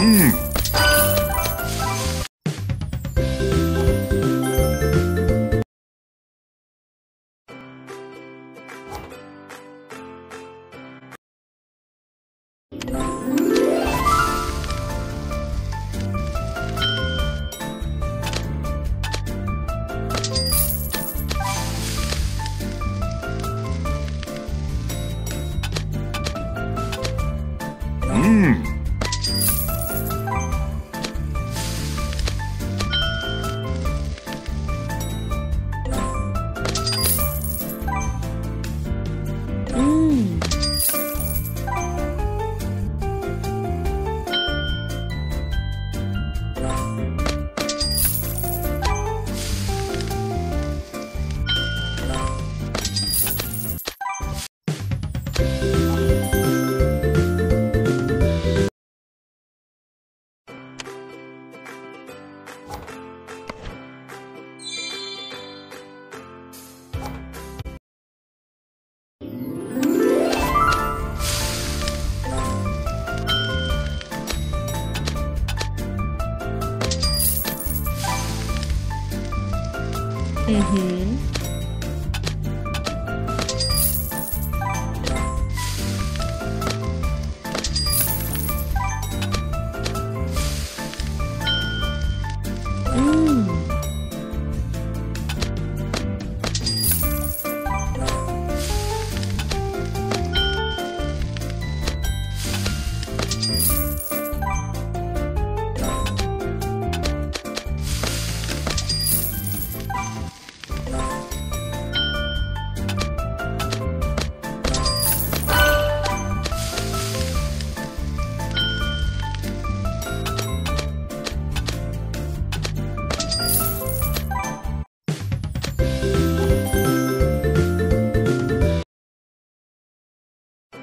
음. Mm-hmm.